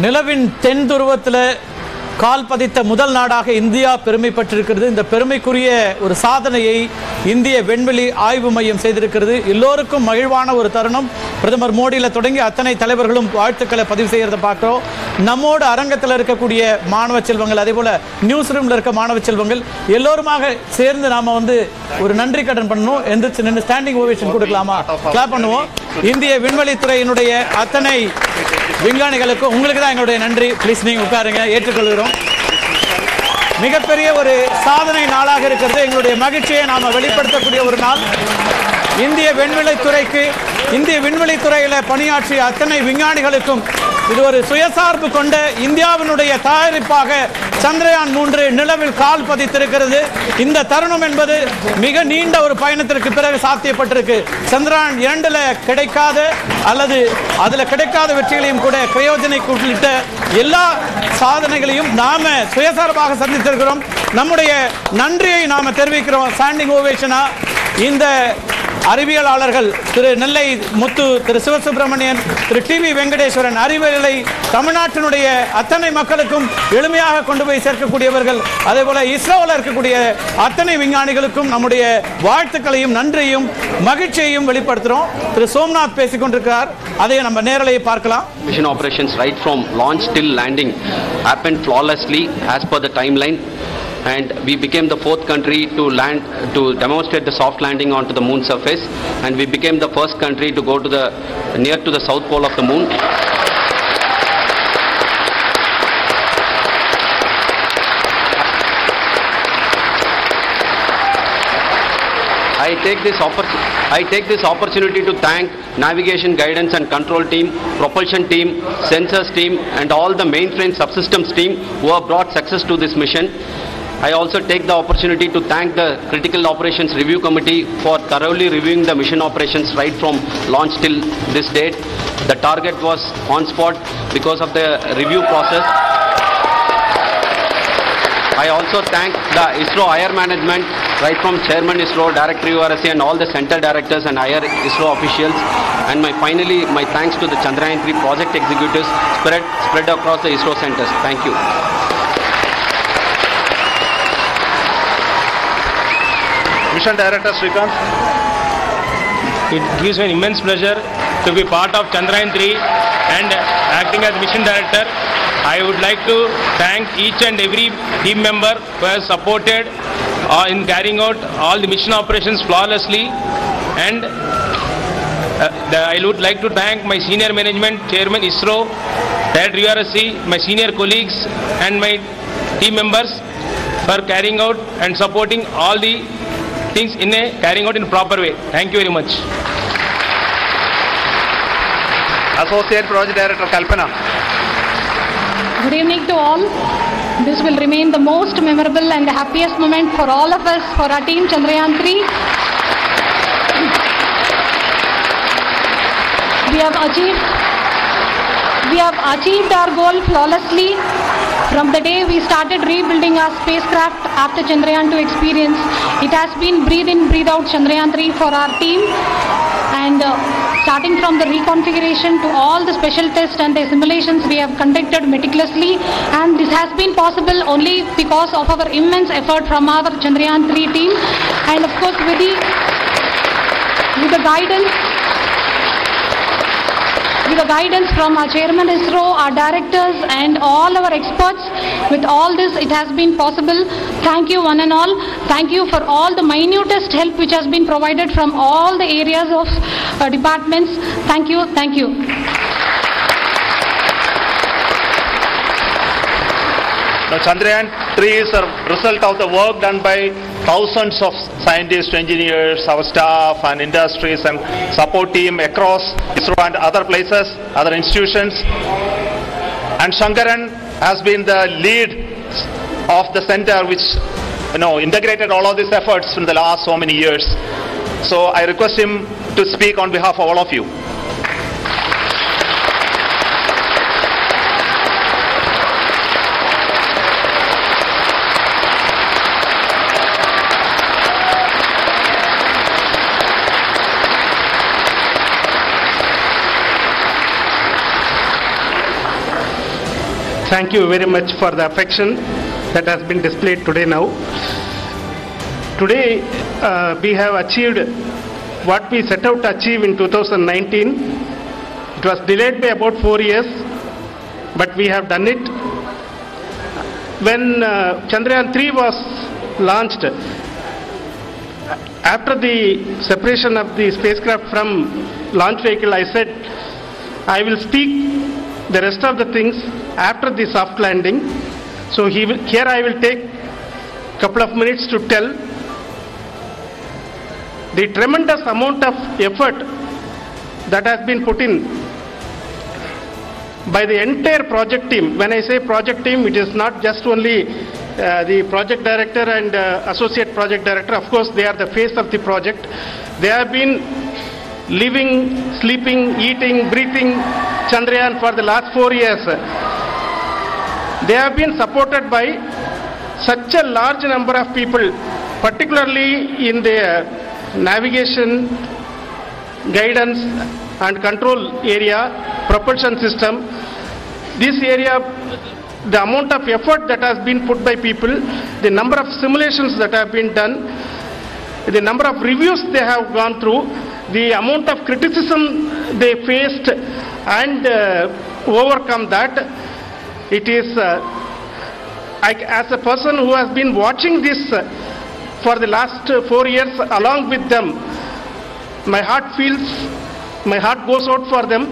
நிலவின் தென் துருவத்தில் கால் பதித்த முதல் நாடாக இந்தியா பெருமை பெற்றிருக்கிறது. இந்த பெருமைக்குரிய ஒரு சாதனையை இந்திய விண்வெளி ஆய்வு மையம் செய்திருக்கிறது. எல்லோருக்கும் மகிழ்வான ஒரு தருணம். பிரதமர் மோடியில் தொடங்கி அத்தனை தலைவர்களும் வாழ்த்துக்களை பதிவு செய்கிறத பார்க்குறோம் நம்மோடு அரங்கத்தில் இருக்கக்கூடிய மாணவ செல்வங்கள் அதே போல நியூஸ் ரூமில் இருக்க மாணவ செல்வங்கள் எல்லோருமாக சேர்ந்து நாம வந்து ஒரு நன்றி கடன் பண்ணணும். எந்திரிச்சு நின்று ஸ்டாண்டிங் ஓவேஷன் கொடுக்கலாமா? கிளாப் பண்ணுவோம். இந்திய விண்வெளித்துறையினுடைய அத்தனை விஞ்ஞானிகளுக்கும் உங்களுக்கு தான் எங்களுடைய நன்றி. ப்ளீஸ் நீங்க உட்காருங்க. ஏற்றுக்கொள்கிறோம். மிகப்பெரிய ஒரு சாதனை நாளாக இருக்கிறது. எங்களுடைய மகிழ்ச்சியை நாம வெளிப்படுத்தக்கூடிய ஒரு நாள். இந்திய விண்வெளித்துறைக்கு இந்திய விண்வெளித்துறையில் பணியாற்றிய அத்தனை விஞ்ஞானிகளுக்கும் இது ஒரு சுயசார்பு கொண்ட இந்தியாவினுடைய தயாரிப்பாக சந்திரயான் மூன்று நிலவில் கால் பதித்திருக்கிறது. இந்த தருணம் என்பது மிக நீண்ட ஒரு பயணத்திற்கு பிறகு சாத்தியப்பட்டிருக்கு. சந்திரயான் இரண்டுல கிடைக்காத அல்லது அதுல கிடைக்காத வெற்றிகளையும் கூட பிரயோஜனை உள்ளிட்ட எல்லா சாதனைகளையும் நாம சுயசார்பாக சந்தித்திருக்கிறோம். நம்முடைய நன்றியை நாம தெரிவிக்கிறோம். ஸ்டாண்டிங் ஓவேஷனா இந்த அறிவியலாளர்கள் திரு நெல்லை முத்து திரு சிவசுப்பிரமணியன் திரு டி வி வெங்கடேஸ்வரன் அறிவியலை தமிழ்நாட்டினுடைய அத்தனை மக்களுக்கும் எளிமையாக கொண்டு போய் சேர்க்கக்கூடியவர்கள் அதே போல இஸ்ரோவில் இருக்கக்கூடிய அத்தனை விஞ்ஞானிகளுக்கும் நம்முடைய வாழ்த்துக்களையும் நன்றியும் மகிழ்ச்சியையும் வெளிப்படுத்துகிறோம் திரு சோம்நாத் பேசிக்கொண்டிருக்கிறார் அதையும் நம்ம நேரலையை பார்க்கலாம். Mission operations right from launch till landing happen flawlessly as per the time line and we became the fourth country to land to demonstrate the soft landing onto the moon surface and we became the first country to go to the near to the south pole of the moon I take this I take this opportunity to thank navigation guidance and control team, propulsion team, sensors team and all the mainframe subsystems team who have brought success to this mission. I also take the opportunity to thank the Critical Operations Review Committee for thoroughly reviewing the mission operations right from launch till this date. The target was on spot because of the review process. I also thank the ISRO higher management, right from Chairman ISRO, Director URSC and all the center directors and higher ISRO officials. And my finally, my thanks to the Chandrayaan 3 project executives spread, spread across the ISRO centers. Thank you. Mission Director Srikanth. It gives me an immense pleasure to be part of Chandrayaan 3 and acting as mission director. I would like to thank each and every team member who has supported uh, in carrying out all the mission operations flawlessly and uh, the, I would like to thank my senior management, Chairman ISRO, Director URSC, my senior colleagues and my team members for carrying out and supporting all the things in a carrying out in proper way. Thank you very much. Associate Project Director Kalpana. Good evening to all. This will remain the most memorable and the happiest moment for all of us, for our team Chandrayaan 3. We have achieved we have achieved our goal flawlessly from the day we started rebuilding our spacecraft after Chandrayaan 2 experience. It has been breathe in, breathe out Chandrayaan 3 for our team and uh, starting from the reconfiguration to all the special tests and the simulations we have conducted meticulously and this has been possible only because of our immense effort from our Chandrayaan 3 team and of course with the with the guidance with the guidance from our chairman ISRO, our directors and all our experts. With all this, it has been possible. Thank you one and all. Thank you for all the minutest help which has been provided from all the areas of uh, departments. Thank you. Thank you. Now, Chandrayaan 3 is a result of the work done by thousands of scientists, engineers, our staff and industries and support team across ISRO and other places, other institutions. And Sankaran has been the lead of the center which you know integrated all of these efforts in the last so many years. So I request him to speak on behalf of all of you. Thank you very much for the affection that has been displayed today now. Today, uh, we have achieved what we set out to achieve in 2019. It was delayed by about four years, but we have done it. When uh, Chandrayaan 3 was launched, after the separation of the spacecraft from launch vehicle, I said, I will speak the rest of the things after the soft landing. So he will, here I will take a couple of minutes to tell the tremendous amount of effort that has been put in by the entire project team. When I say project team, it is not just only uh, the project director and uh, associate project director. Of course, they are the face of the project. They have been living, sleeping, eating, breathing Chandrayaan for the last four years. They have been supported by such a large number of people, particularly in the navigation, guidance and control area, propulsion system. This area, the amount of effort that has been put by people, the number of simulations that have been done, the number of reviews they have gone through, the amount of criticism they faced and uh, overcome that, it is, uh, I, as a person who has been watching this uh, for the last four years along with them, my heart feels, my heart goes out for them.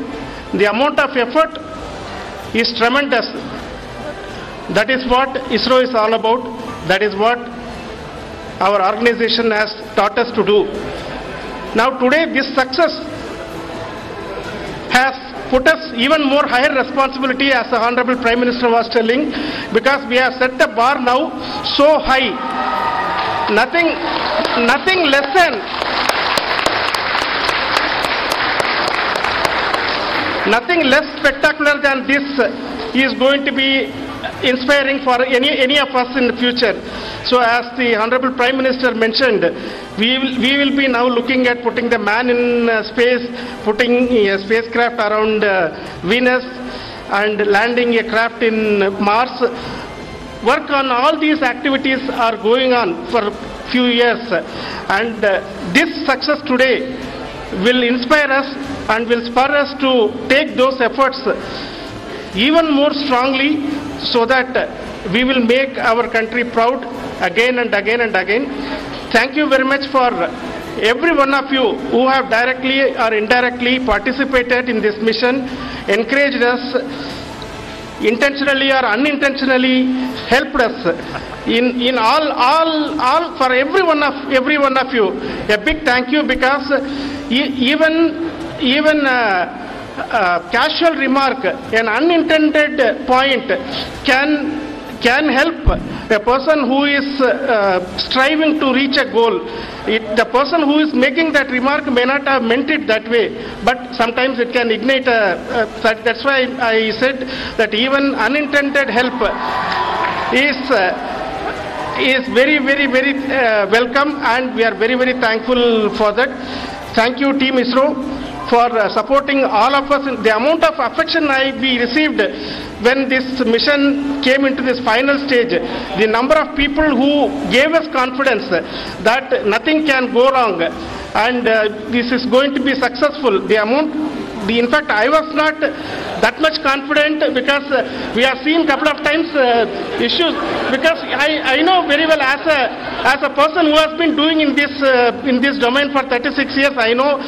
The amount of effort is tremendous. That is what ISRO is all about. That is what our organization has taught us to do. Now today this success has put us even more higher responsibility as the Honorable Prime Minister was telling because we have set the bar now so high. Nothing, nothing less than Nothing less spectacular than this is going to be inspiring for any, any of us in the future. So as the Honorable Prime Minister mentioned, we will, we will be now looking at putting the man in uh, space, putting a spacecraft around uh, Venus and landing a craft in Mars. Work on all these activities are going on for few years and uh, this success today will inspire us and will spur us to take those efforts even more strongly so that we will make our country proud again and again and again. Thank you very much for every one of you who have directly or indirectly participated in this mission, encouraged us, intentionally or unintentionally helped us in, in all, all, all, for every one of, every one of you. A big thank you because even, even uh, uh, casual remark, an unintended point can can help a person who is uh, striving to reach a goal. It, the person who is making that remark may not have meant it that way, but sometimes it can ignite a, a that, that's why I said that even unintended help is uh, is very very very uh, welcome and we are very very thankful for that. Thank you Team ISRO for uh, supporting all of us. The amount of affection I we received when this mission came into this final stage, the number of people who gave us confidence that nothing can go wrong and uh, this is going to be successful. The amount, the, in fact, I was not that much confident because uh, we have seen couple of times uh, issues because I, I know very well as a as a person who has been doing in this uh, in this domain for 36 years I know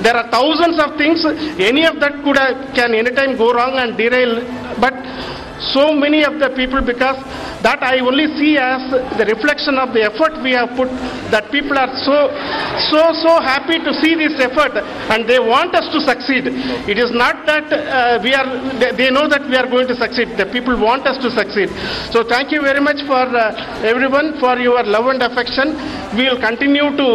there are thousands of things any of that could have, can anytime go wrong and derail but so many of the people because that I only see as the reflection of the effort we have put. That people are so so so happy to see this effort and they want us to succeed. It is not that uh, we are they, know that we are going to succeed. The people want us to succeed. So thank you very much for uh, everyone for your love and affection. We will continue to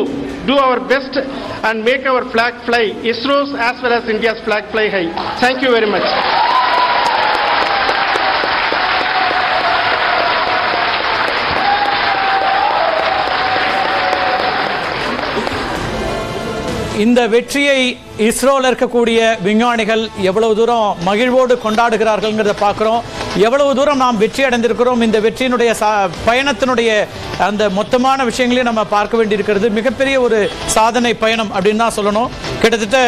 do our best and make our flag fly. ISRO's as well as India's flag fly high. Thank you very much இந்த வெற்றியை இஸ்ரோவில் இருக்கக்கூடிய விஞ்ஞானிகள் எவ்வளவு தூரம் மகிழ்வோடு கொண்டாடுகிறார்கள்ங்கிறத பார்க்குறோம். எவ்வளவு தூரம் நாம் வெற்றி அடைந்திருக்கிறோம் இந்த வெற்றியினுடைய சா பயணத்தினுடைய அந்த மொத்தமான விஷயங்களையும் நம்ம பார்க்க வேண்டியிருக்கிறது. மிகப்பெரிய ஒரு சாதனை பயணம் அப்படின்னு தான் சொல்லணும். கிட்டத்தட்ட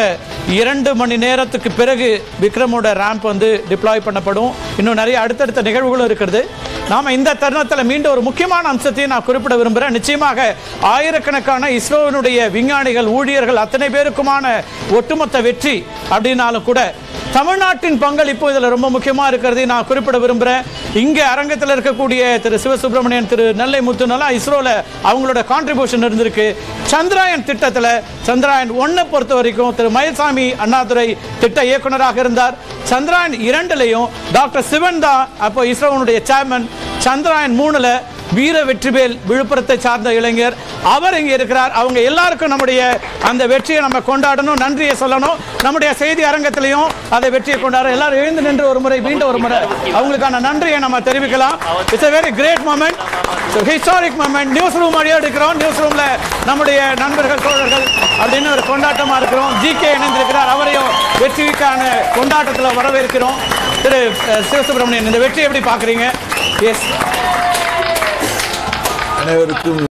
இரண்டு மணி நேரத்துக்கு பிறகு விக்ரமோட ரேம்ப் வந்து டிப்ளாய் பண்ணப்படும். இன்னும் நிறைய அடுத்தடுத்த நிகழ்வுகளும் இருக்கிறது நாம இந்த தருணத்தில் மீண்டும் ஒரு முக்கியமான அம்சத்தையும் நான் குறிப்பிட விரும்புகிறேன் நிச்சயமாக ஆயிரக்கணக்கான இஸ்ரோவினுடைய விஞ்ஞானிகள் ஊழியர்கள் அத்தனை பேருக்குமான ஒட்டுமொத்த வெற்றி அப்படின்னாலும் கூட தமிழ்நாட்டின் பங்களிப்பு இதில் ரொம்ப முக்கியமாக இருக்கிறது. நான் குறிப்பிட விரும்புகிறேன். இங்கே அரங்கத்தில் இருக்கக்கூடிய திரு சிவசுப்பிரமணியன் திரு நெல்லை முத்துனெல்லாம் இஸ்ரோவில் அவங்களோட கான்ட்ரிபியூஷன் இருந்திருக்கு. சந்திராயன் திட்டத்தில் சந்திராயன் ஒன்றை பொறுத்த வரைக்கும் திரு மயில்சாமி அண்ணாதுரை திட்ட இயக்குனராக இருந்தார். சந்திராயன் இரண்டுலையும் டாக்டர் சிவன் தான் அப்போ இஸ்ரோனுடைய சேர்மன் சந்திராயன் மூணில் வீர வெற்றிவேல் விழுப்புரத்தை சார்ந்த இளைஞர். அவர் இங்கே இருக்கிறார். அவங்க எல்லாருக்கும் நம்முடைய அந்த வெற்றியை நம்ம கொண்டாடணும் நன்றியை சொல்லணும். நம்முடைய செய்தி அரங்கத்திலையும் அதை வெற்றியை கொண்டாட எல்லாரும் எழுந்து நின்று ஒரு முறை மீண்டும் ஒரு முறை அவங்களுக்கான நன்றியை நம்ம தெரிவிக்கலாம். It's a very great moment historic moment news room வழியாக எடுக்கிறோம். நியூஸ் ரூமில் நம்முடைய நண்பர்கள் தோழர்கள் அப்படின்னு ஒரு கொண்டாட்டமாக இருக்கிறோம். ஜி கே இணைந்திருக்கிறார். அவரையும் வெற்றிக்கான கொண்டாட்டத்தில் வரவேற்கிறோம். திரு சிவசுப்பிரமணியன் இந்த வெற்றி எப்படி பார்க்குறீங்க? S neuro